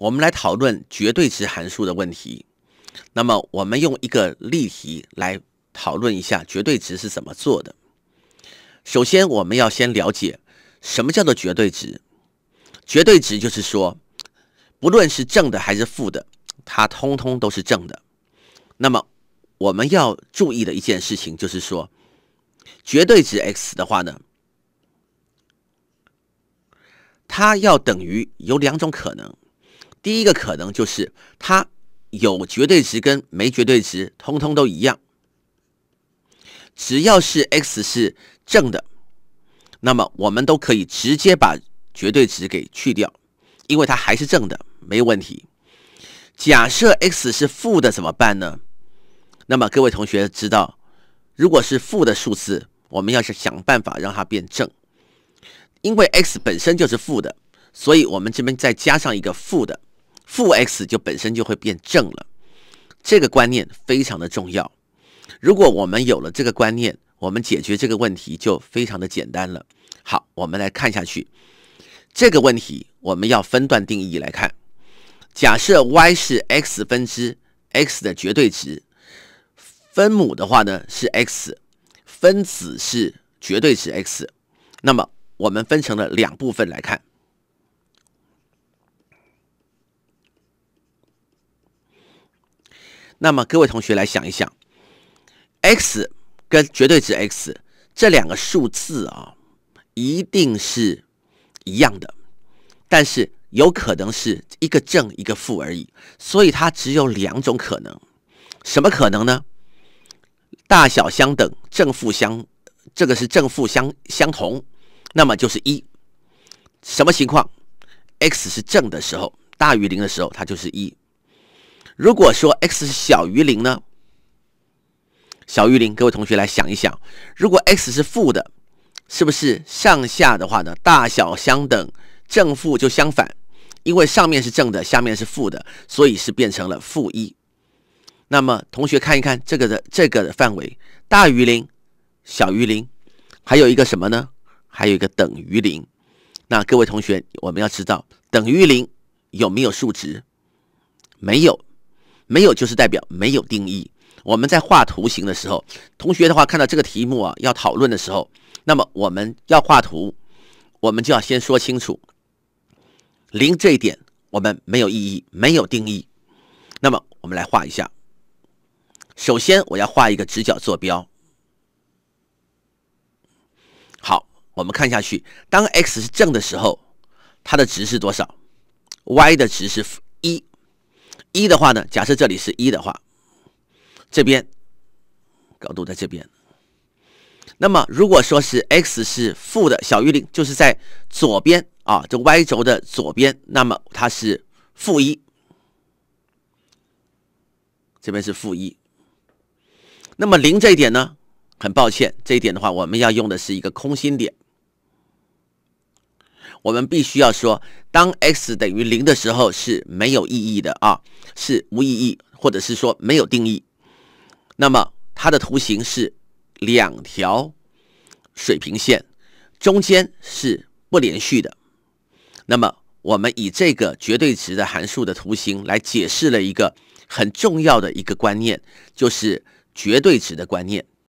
我们来讨论绝对值函数的问题。那么，我们用一个例题来讨论一下绝对值是怎么做的。首先，我们要先了解什么叫做绝对值。绝对值就是说，不论是正的还是负的，它通通都是正的。那么，我们要注意的一件事情就是说，绝对值 x 的话呢，它要等于有两种可能。第一个可能就是它有绝对值跟没绝对值，通通都一样。只要是 x 是正的，那么我们都可以直接把绝对值给去掉，因为它还是正的，没有问题。假设 x 是负的怎么办呢？那么各位同学知道，如果是负的数字，我们要是想办法让它变正，因为 x 本身就是负的，所以我们这边再加上一个负的。负 x 就本身就会变正了，这个观念非常的重要。如果我们有了这个观念，我们解决这个问题就非常的简单了。好，我们来看下去。这个问题我们要分段定义来看。假设 y 是 x 分之 x 的绝对值，分母的话呢是 x，分子是绝对值 x。那么我们分成了两部分来看。那么各位同学来想一想，x 跟绝对值 x 这两个数字啊，一定是一样的，但是有可能是一个正一个负而已，所以它只有两种可能。什么可能呢？大小相等，正负相，这个是正负相相同，那么就是一。什么情况？x 是正的时候，大于零的时候，它就是一。如果说 x 小于零呢？小于零，各位同学来想一想，如果 x 是负的，是不是上下的话呢？大小相等，正负就相反，因为上面是正的，下面是负的，所以是变成了负一。那么同学看一看这个的这个的范围，大于零，小于零，还有一个什么呢？还有一个等于零。那各位同学，我们要知道等于零有没有数值？没有。没有就是代表没有定义。我们在画图形的时候，同学的话看到这个题目啊，要讨论的时候，那么我们要画图，我们就要先说清楚零这一点，我们没有意义，没有定义。那么我们来画一下。首先我要画一个直角坐标。好，我们看下去，当 x 是正的时候，它的值是多少？y 的值是一。一的话呢，假设这里是一的话，这边高度在这边。那么如果说是 x 是负的，小于零，就是在左边啊，这 y 轴的左边，那么它是负一，这边是负一。那么零这一点呢，很抱歉，这一点的话，我们要用的是一个空心点。我们必须要说，当 x 等于零的时候是没有意义的啊，是无意义，或者是说没有定义。那么它的图形是两条水平线，中间是不连续的。那么我们以这个绝对值的函数的图形来解释了一个很重要的一个观念，就是绝对值的观念。